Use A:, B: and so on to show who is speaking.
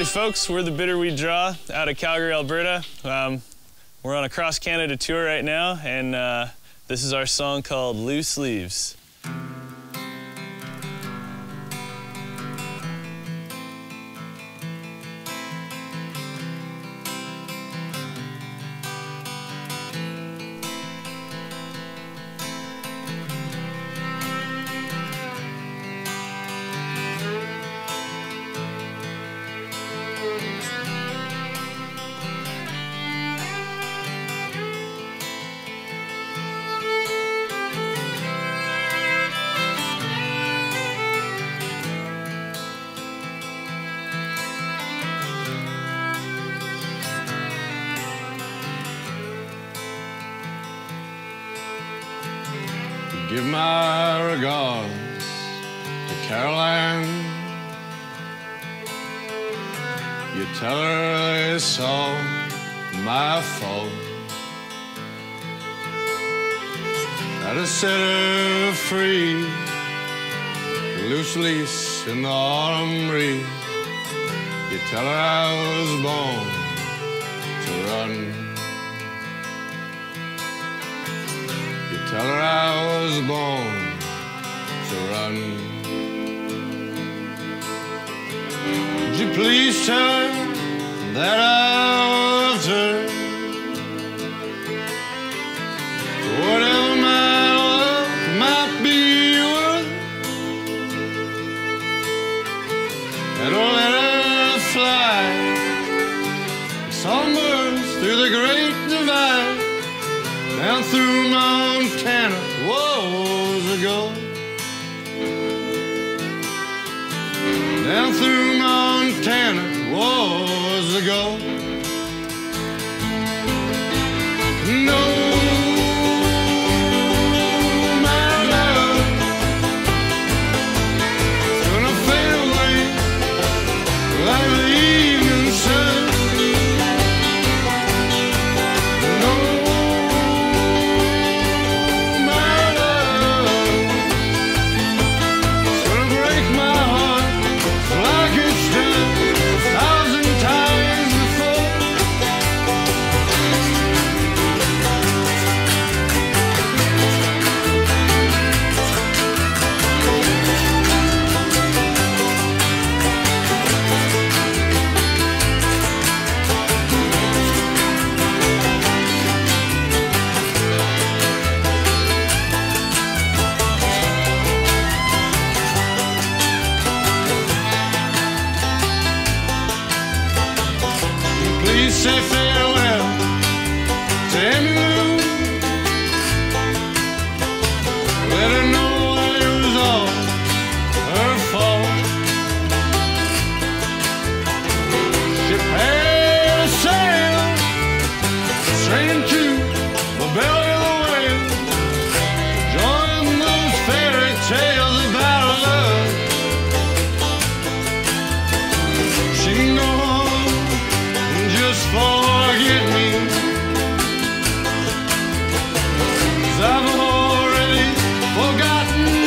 A: Howdy, folks. We're the Bitterweed Draw out of Calgary, Alberta. Um, we're on a cross Canada tour right now, and uh, this is our song called Loose Leaves.
B: Give my regards to Caroline. You tell her it's all my fault. That I set her free, loose lease in the autumn breeze. You tell her I was born to run. Tell her I was born to run. Would you please tell her that I loved her? Whatever my love might be worth, and don't let her fly. Songbirds through the great divide down through Montana, woes ago. Down through Montana, woes ago. Please you.